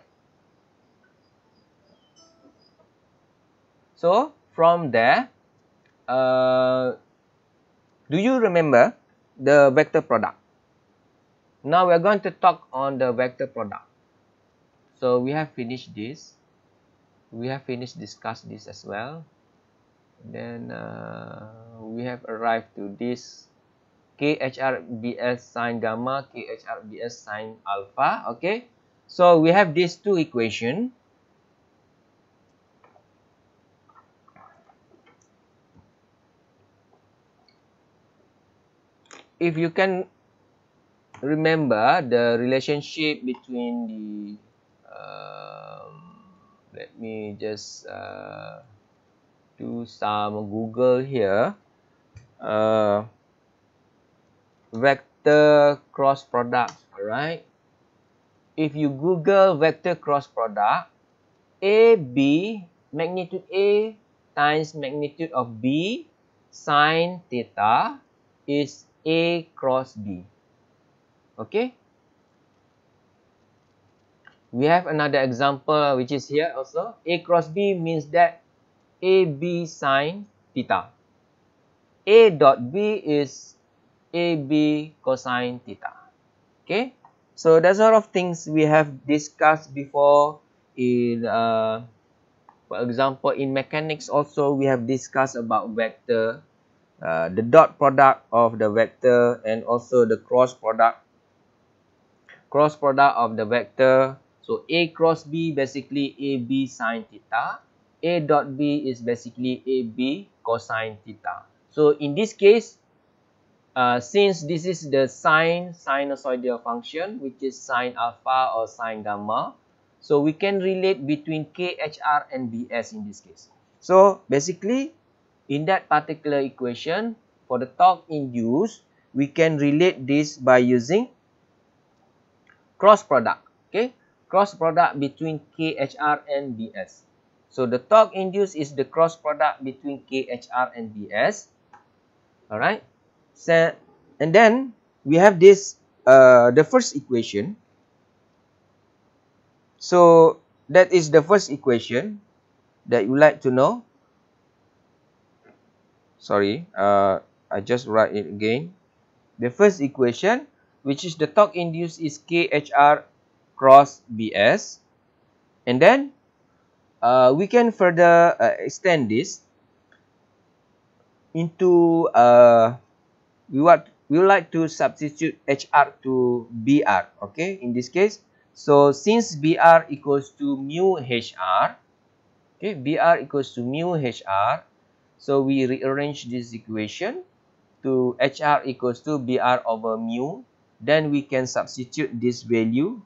So from there, uh, do you remember the vector product? Now we are going to talk on the vector product. So we have finished this we have finished discuss this as well then uh, we have arrived to this KHRBS sine gamma KHRBS sine alpha okay so we have these two equation if you can remember the relationship between the let me just uh, do some Google here. Uh, vector cross product, alright? If you Google vector cross product, AB magnitude A times magnitude of B sine theta is A cross B. Okay? we have another example which is here also a cross b means that ab sine theta a dot b is ab cosine theta okay so that's a lot of things we have discussed before in uh, for example in mechanics also we have discussed about vector uh, the dot product of the vector and also the cross product cross product of the vector So A cross B basically AB sine theta. A dot B is basically AB cosine theta. So in this case, uh, since this is the sine sinusoidal function, which is sine alpha or sine gamma, so we can relate between KHR and BS in this case. So basically, in that particular equation, for the torque induced, we can relate this by using cross product. Okay, cross product between KHR and BS. So the torque induced is the cross product between KHR and BS. Alright. So, and then we have this, uh, the first equation. So that is the first equation that you like to know. Sorry, uh, I just write it again. The first equation, which is the torque induced is KHR cross BS and then uh, we can further uh, extend this into uh, we want we would like to substitute HR to BR okay in this case. So since BR equals to mu HR okay BR equals to mu HR so we rearrange this equation to HR equals to BR over mu. Then we can substitute this value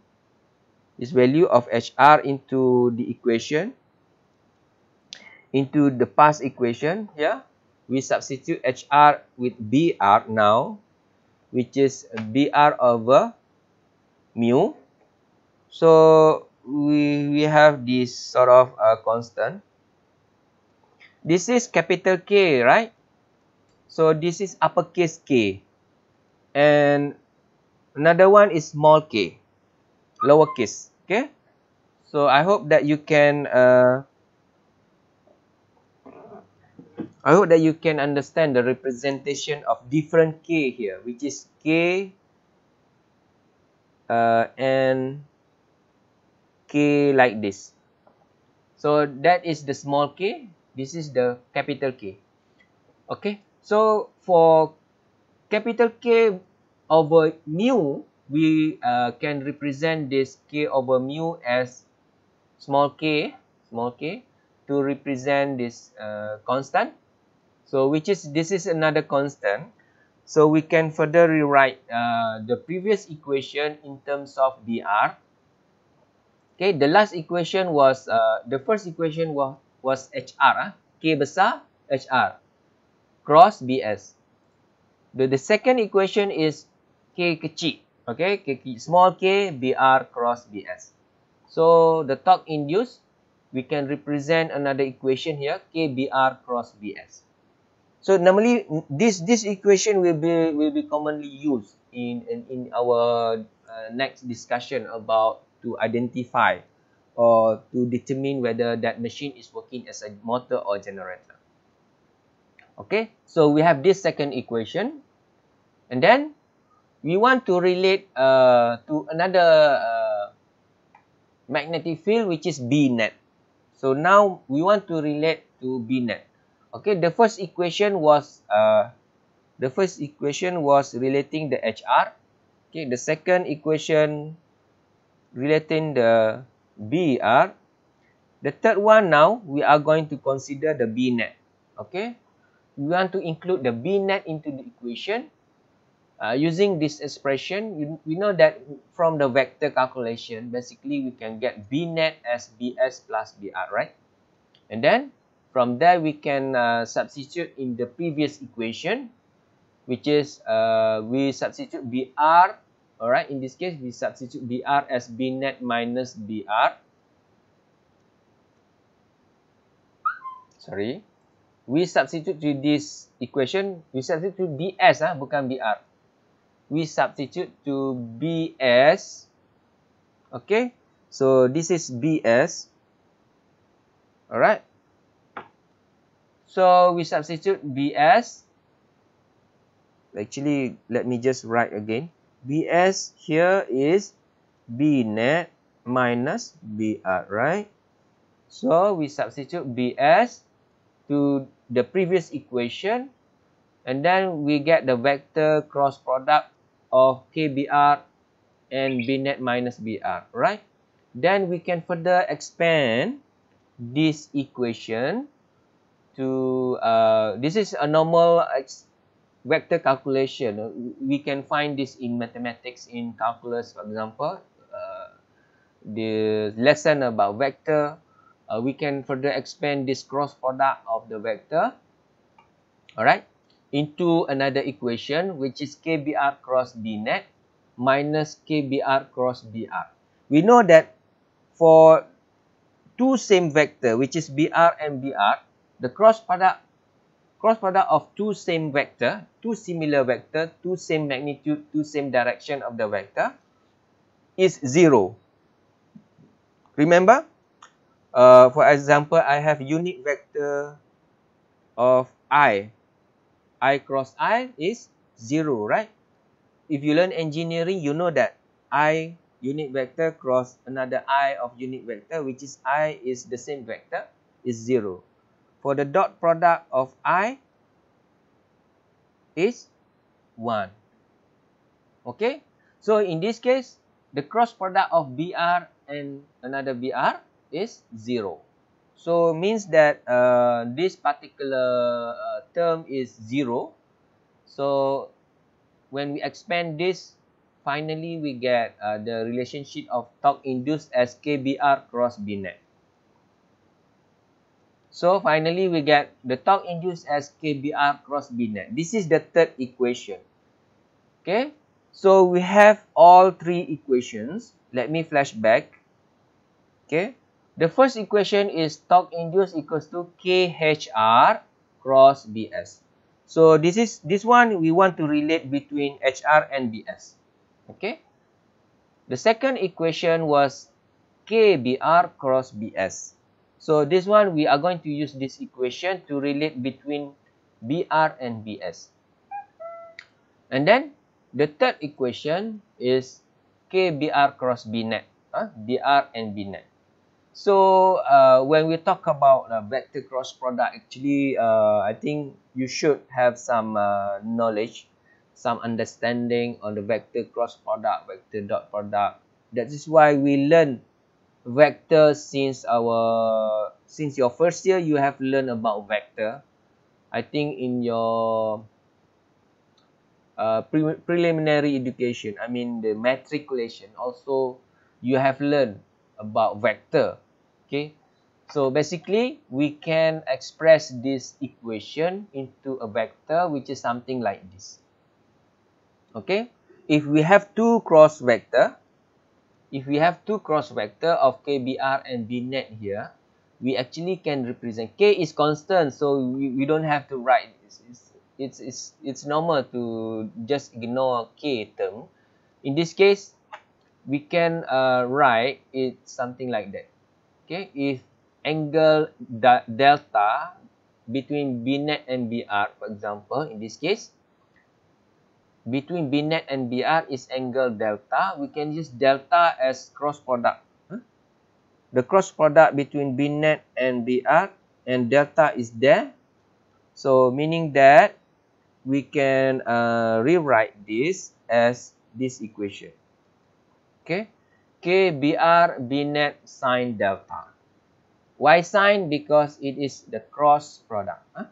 this value of HR into the equation into the past equation here we substitute HR with BR now which is BR over mu. So we, we have this sort of a constant. This is capital K right? So this is uppercase K. And another one is small k lowercase okay? So i hope that you can uh, i hope that you can understand the representation of different k here which is k uh, and k like this. So that is the small k. This is the capital k. Okay? So for capital k over mu we uh, can represent this k over mu as small k small k to represent this uh, constant. So which is this is another constant. So we can further rewrite uh, the previous equation in terms of dr Okay, the last equation was uh, the first equation was was HR, uh, K besar HR cross BS. The, the second equation is K kecil, okay, K, small k BR cross BS. So the torque induced, we can represent another equation here, KBR cross BS. So normally this this equation will be will be commonly used in in, in our uh, next discussion about to identify or to determine whether that machine is working as a motor or generator. Okay, so we have this second equation, and then we want to relate uh, to another uh, magnetic field which is B net. So now we want to relate to B net. Okay, the first equation was uh, the first equation was relating the HR. Okay, the second equation relating the BR. The third one now we are going to consider the B net. Okay, we want to include the B net into the equation uh, using this expression, you, we know that from the vector calculation, basically we can get B net as BS plus BR, right? And then from there we can uh, substitute in the previous equation, which is uh, we substitute BR, alright? In this case, we substitute BR as B net minus BR. Sorry. We substitute to this equation, we substitute to BS, ah, bukan BR we substitute to BS. Okay, so this is BS. Alright. So we substitute BS. Actually, let me just write again. BS here is B net minus BR, right? So we substitute BS to the previous equation and then we get the vector cross product of KBR and B net minus BR, right? Then we can further expand this equation to, uh, this is a normal vector calculation. We can find this in mathematics, in calculus, for example. Uh, the lesson about vector, uh, we can further expand this cross product of the vector. Alright into another equation which is KBR cross B net minus KBR cross BR. We know that for two same vector which is BR and BR, the cross product cross product of two same vector, two similar vector, two same magnitude, two same direction of the vector is zero. Remember, uh, for example, I have unit vector of I I cross I is 0, right? If you learn engineering, you know that I unit vector cross another I of unit vector, which is I is the same vector, is 0. For the dot product of I is 1. Okay? So, in this case, the cross product of BR and another BR is 0. So means that uh, this particular uh, term is zero. So when we expand this, finally we get uh, the relationship of torque induced as KBR cross BNet. So finally we get the torque induced as KBR cross BNet. This is the third equation. Okay. So we have all three equations. Let me flash back. Okay. The first equation is torque induced equals to KHR cross BS. So this is this one we want to relate between HR and BS. Okay. The second equation was KBR cross BS. So this one we are going to use this equation to relate between BR and BS. And then the third equation is KBR cross BNet. Huh? BR and BNet. So uh, when we talk about uh, vector cross product, actually, uh, I think you should have some uh, knowledge, some understanding on the vector cross product, vector dot product. That is why we learn vector since our since your first year you have learned about vector. I think in your uh, pre preliminary education i mean the matriculation also you have learned about vector okay? So basically we can express this equation into a vector which is something like this okay? If we have two cross vector if we have two cross vector of kbr and bnet here we actually can represent. K is constant so we, we don't have to write this. It's, it's it's it's normal to just ignore k term. In this case we can uh, write it something like that. Okay if angle delta between bnet and br for example in this case between B net and BR is angle delta. We can use delta as cross product. The cross product between B net and BR and delta is there. So meaning that we can uh, rewrite this as this equation. Okay. K BR B net sine delta. Why sine? Because it is the cross product. Huh?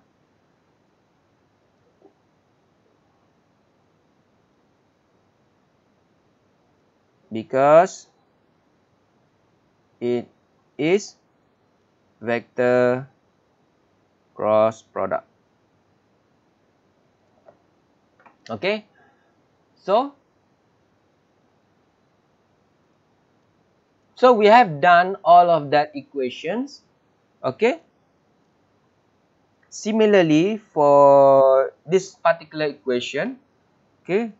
Because it is vector cross product. Okay? So so we have done all of that equations okay? Similarly for this particular equation okay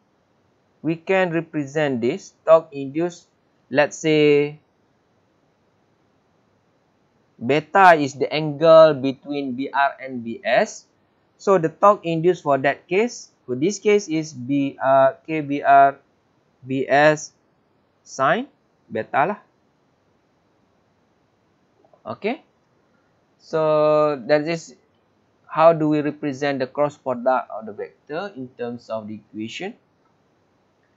we can represent this. Torque induced let's say beta is the angle between BR and BS. So the torque induced for that case for this case is BR KBR BS sine beta lah. Okay? So that is how do we represent the cross product of the vector in terms of the equation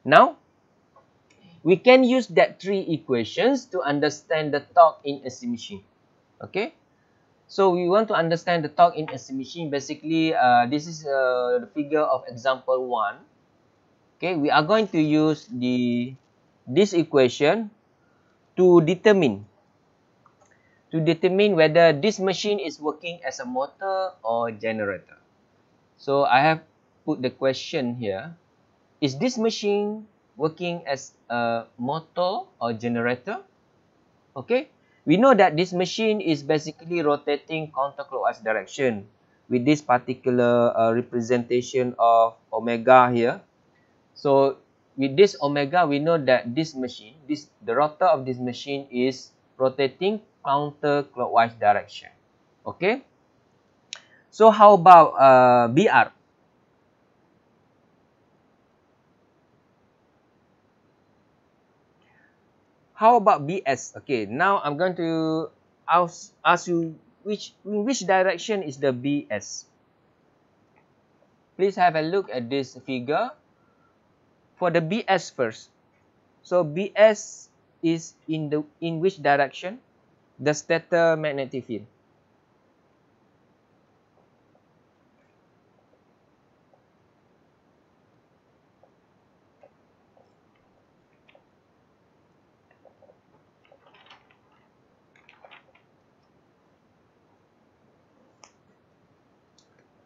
now, we can use that three equations to understand the torque in AC machine. Okay. So, we want to understand the torque in AC machine. Basically, uh, this is uh, the figure of example 1. Okay. We are going to use the this equation to determine to determine whether this machine is working as a motor or generator. So, I have put the question here is this machine working as a motor or generator? Okay, we know that this machine is basically rotating counterclockwise direction with this particular uh, representation of omega here. So with this omega, we know that this machine, this the rotor of this machine is rotating counterclockwise direction. Okay. So how about uh, BR? How about BS? Okay, now I'm going to ask, ask you which in which direction is the BS? Please have a look at this figure. For the BS first. So BS is in the in which direction? The stator magnetic field.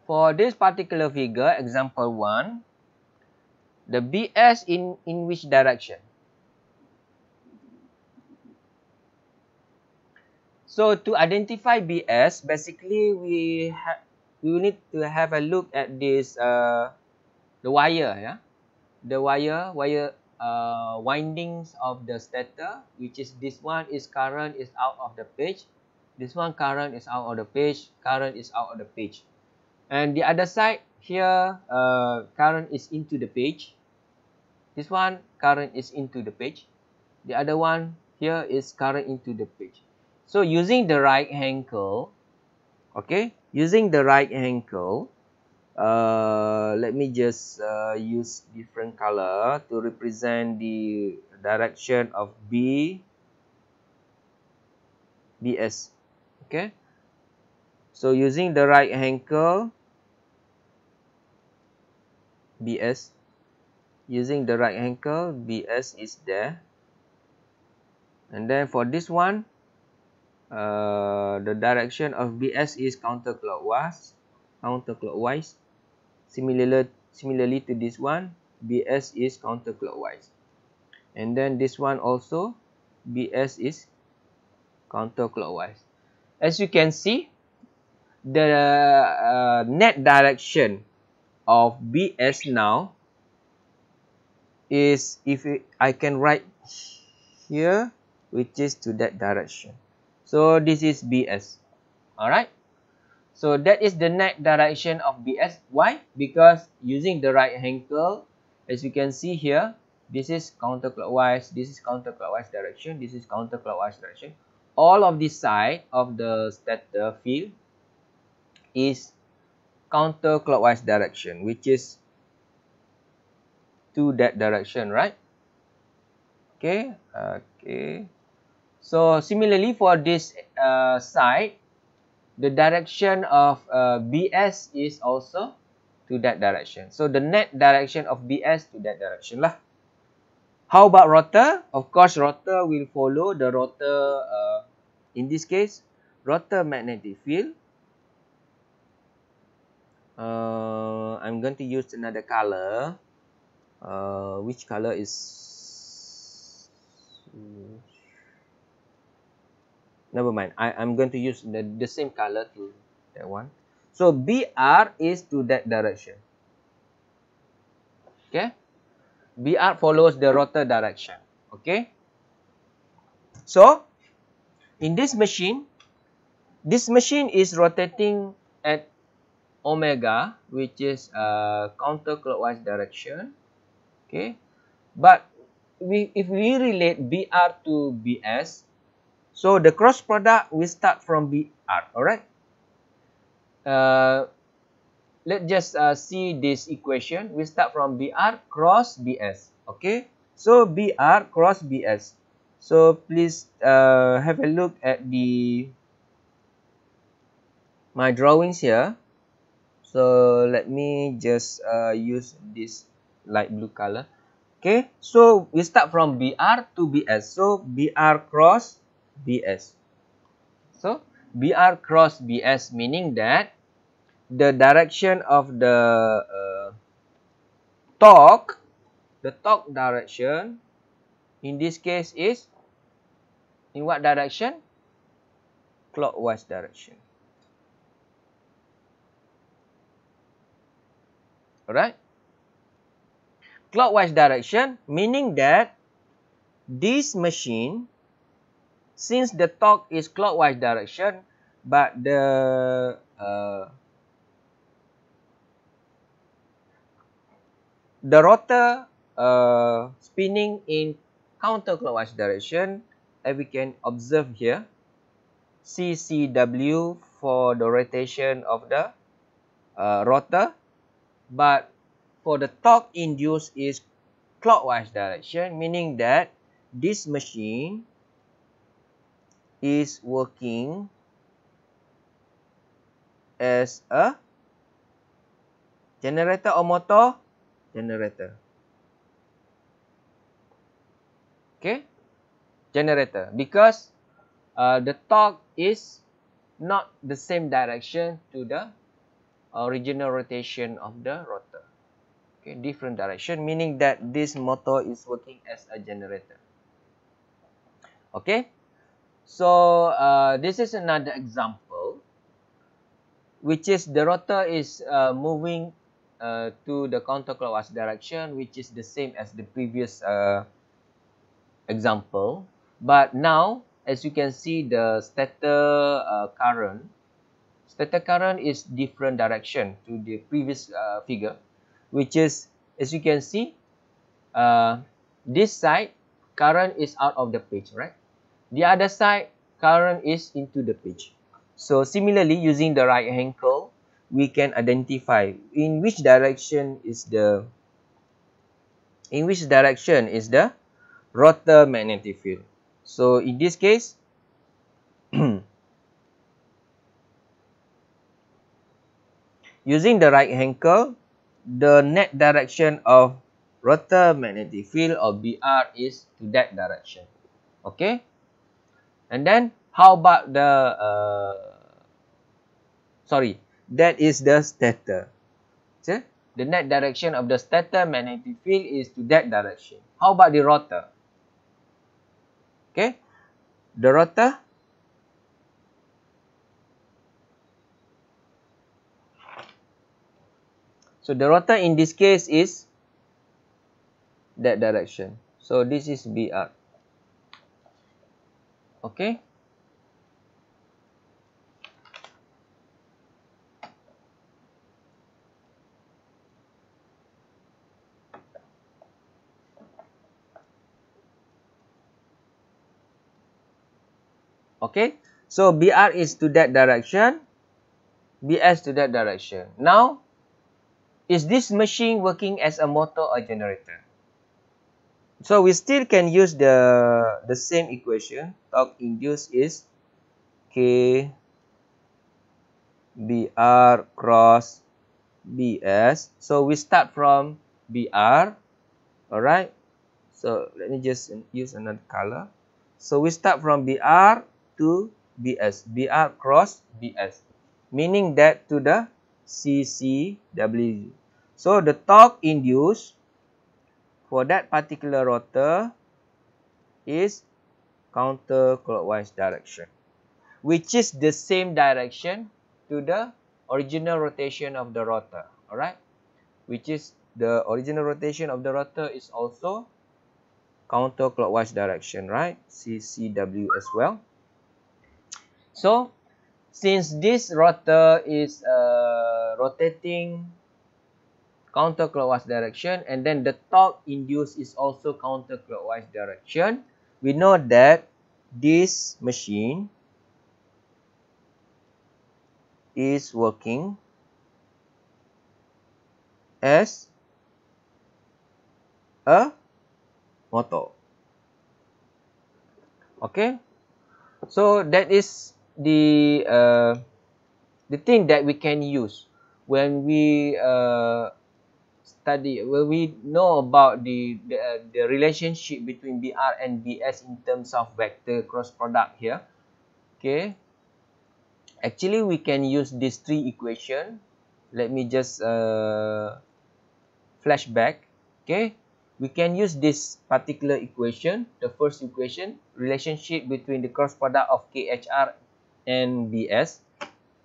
For this particular figure, example 1, the BS in, in which direction? So to identify BS, basically we have we need to have a look at this uh, the wire, yeah, the wire wire uh, windings of the stator, which is this one is current is out of the page, this one current is out of the page, current is out of the page and the other side here uh, current is into the page. This one current is into the page. The other one here is current into the page. So using the right hand curve okay using the right hand curve uh, let me just uh, use different color to represent the direction of B bs okay? So using the right hand curl bs using the right curl bs is there. And then for this one uh, the direction of bs is counterclockwise counterclockwise. Similarly similarly to this one bs is counterclockwise. And then this one also bs is counterclockwise. As you can see the uh, net direction of bs now is if it, i can write here which is to that direction. So this is bs all right so that is the net direction of bs why? Because using the right hand curl as you can see here this is counterclockwise this is counterclockwise direction this is counterclockwise direction. All of this side of the stator field is counterclockwise direction which is to that direction right? Okay okay. So similarly for this uh, side the direction of uh, bs is also to that direction. So the net direction of bs to that direction lah. How about rotor? Of course rotor will follow the rotor uh, in this case rotor magnetic field uh, i'm going to use another color. Uh, which color is never mind. I, I'm going to use the, the same color to that one. So BR is to that direction. Okay? BR follows the rotor direction. Okay? So in this machine this machine is rotating at omega which is a counterclockwise direction. Okay? But we if we relate BR to BS so the cross product will start from BR alright? Uh, let's just uh, see this equation. We start from BR cross BS okay? So BR cross BS so please uh, have a look at the my drawings here so let me just uh, use this light blue color. Okay so we start from br to bs so br cross bs so br cross bs meaning that the direction of the uh, torque the torque direction in this case is in what direction? Clockwise direction alright? Clockwise direction meaning that this machine since the torque is clockwise direction but the uh, the rotor uh, spinning in counterclockwise direction as we can observe here CCW for the rotation of the uh, rotor but for the torque induced is clockwise direction meaning that this machine is working as a generator or motor generator. Okay? Generator. Because uh, the torque is not the same direction to the original rotation of the rotor. Okay, different direction meaning that this motor is working as a generator. Okay? So uh, this is another example which is the rotor is uh, moving uh, to the counterclockwise direction which is the same as the previous uh, example. But now as you can see the stator uh, current stator current is different direction to the previous uh, figure which is as you can see uh, this side current is out of the page right? The other side current is into the page. So similarly using the right hand curl we can identify in which direction is the in which direction is the rotor magnetic field. So in this case Using the right hand curve, the net direction of rotor magnetic field or BR is to that direction. Okay. And then how about the uh, sorry that is the stator. See? The net direction of the stator magnetic field is to that direction. How about the rotor? Okay. The rotor So the rotor in this case is that direction. So this is BR. Okay. Okay. So BR is to that direction. BS to that direction. Now is this machine working as a motor or generator? So we still can use the, the same equation. Torque induced is K BR cross BS. So we start from BR. Alright. So let me just use another color. So we start from BR to BS. BR cross BS. Meaning that to the CCW. So the torque induced for that particular rotor is counterclockwise direction, which is the same direction to the original rotation of the rotor. Alright, which is the original rotation of the rotor is also counterclockwise direction, right? CCW as well. So since this rotor is uh, rotating counterclockwise direction and then the torque induced is also counterclockwise direction we know that this machine is working as a motor. Okay? So that is the uh, the thing that we can use when we uh, study when we know about the the, uh, the relationship between BR and BS in terms of vector cross product here okay? Actually we can use these three equation. Let me just uh, flashback okay? We can use this particular equation the first equation relationship between the cross product of KHR and BS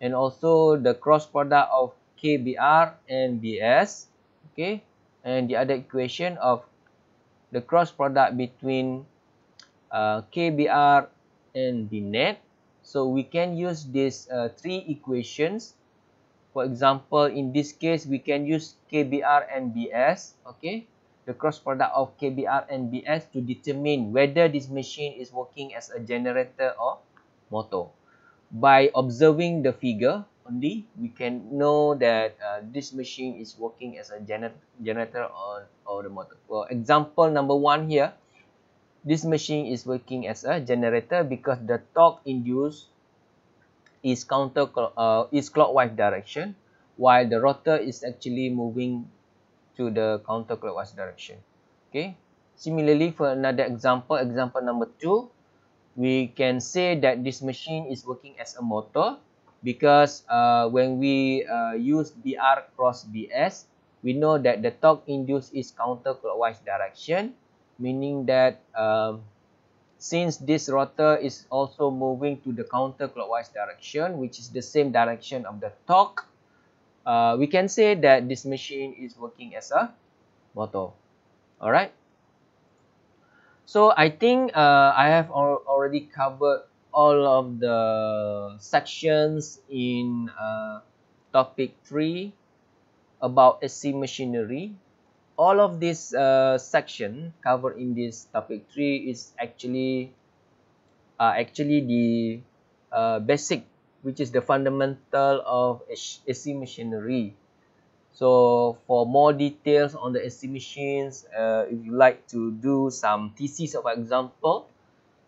and also the cross product of KBR and BS okay? And the other equation of the cross product between uh, KBR and the net. So we can use these uh, three equations. For example in this case we can use KBR and BS okay? The cross product of KBR and BS to determine whether this machine is working as a generator or motor by observing the figure only we can know that uh, this machine is working as a gener generator or, or the motor. For example number one here this machine is working as a generator because the torque induced is counter uh, is clockwise direction while the rotor is actually moving to the counterclockwise direction. Okay? Similarly for another example example number two we can say that this machine is working as a motor because uh, when we uh, use BR cross BS, we know that the torque induced is counterclockwise direction, meaning that um, since this rotor is also moving to the counterclockwise direction, which is the same direction of the torque, uh, we can say that this machine is working as a motor. Alright. So I think uh, I have al already covered all of the sections in uh, topic 3 about AC machinery. All of this uh, section covered in this topic 3 is actually uh, actually the uh, basic which is the fundamental of AC machinery. So for more details on the machines, uh, if you like to do some thesis of example,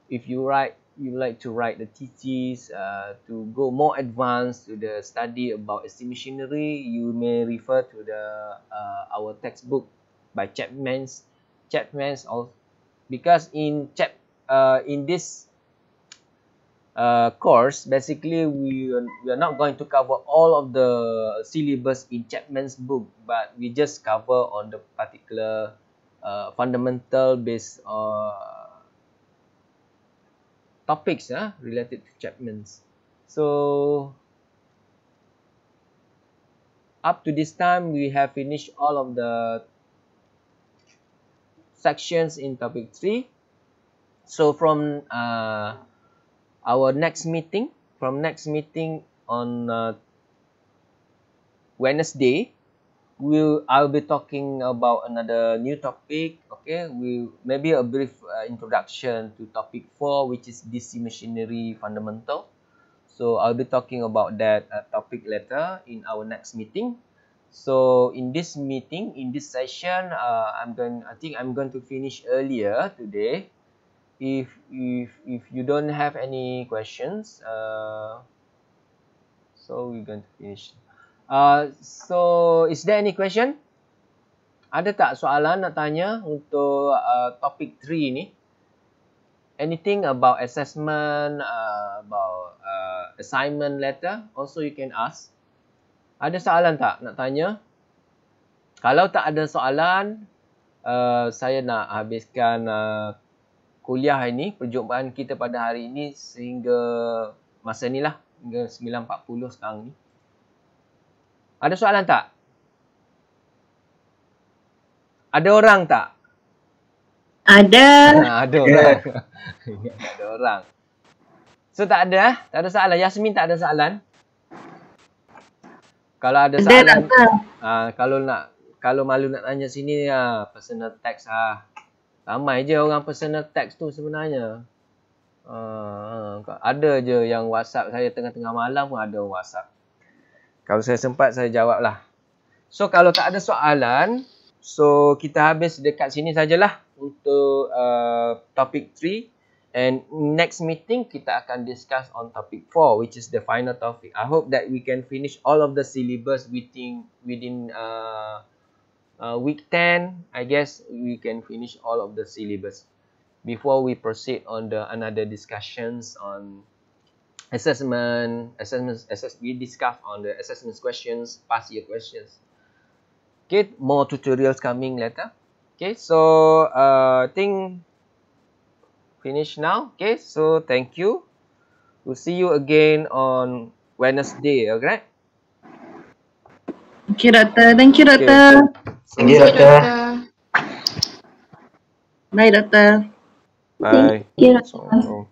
if you write you like to write the thesis uh, to go more advanced to the study about ST machinery you may refer to the uh, our textbook by Chapman's Chapman's because in Chap uh, in this uh, course basically we are, we are not going to cover all of the syllabus in Chapman's book but we just cover on the particular uh, fundamental based uh, topics uh, related to Chapman's. So up to this time, we have finished all of the sections in topic 3. So from uh, our next meeting, from next meeting on uh, Wednesday, we'll I'll be talking about another new topic. Okay, we'll maybe a brief uh, introduction to topic four, which is DC machinery fundamental. So I'll be talking about that uh, topic later in our next meeting. So in this meeting, in this session, uh, I'm going. I think I'm going to finish earlier today. If if if you don't have any questions, uh, so we're going to finish. Uh, so is there any question? Ada tak soalan nak tanya untuk uh, topik 3 ni? Anything about assessment, uh, about uh, assignment letter, also you can ask. Ada soalan tak nak tanya? Kalau tak ada soalan, uh, saya nak habiskan uh, kuliah ini, perjumpaan kita pada hari ini sehingga masa ni lah, hingga 9.40 sekarang ni. Ada soalan tak? Ada orang tak? Ada. Ha, ada orang. ada orang. So tak ada eh? Tak ada soalan. Yasmin tak ada soalan? Kalau ada soalan. Ada uh, kalau nak kalau malu nak tanya sini ya, personal text ah. Ramai je orang personal text tu sebenarnya. Uh, ada je yang WhatsApp saya tengah-tengah malam pun ada WhatsApp. Kalau saya sempat saya jawab lah. So kalau tak ada soalan, so kita habis dekat sini sajalah untuk uh, topic 3 and next meeting kita akan discuss on topic 4 which is the final topic. I hope that we can finish all of the syllabus within within uh, uh, week 10. I guess we can finish all of the syllabus before we proceed on the another discussions on assessment, assessment, assess, we discuss on the assessment questions, past year questions. Okay, more tutorials coming later. Okay, so uh, think finish now. Okay, so thank you. We'll see you again on Wednesday, okay? Thank you, Doctor. Thank you, Doctor. Okay. Thank you, Doctor. Bye, Doctor. Bye. Thank you, So,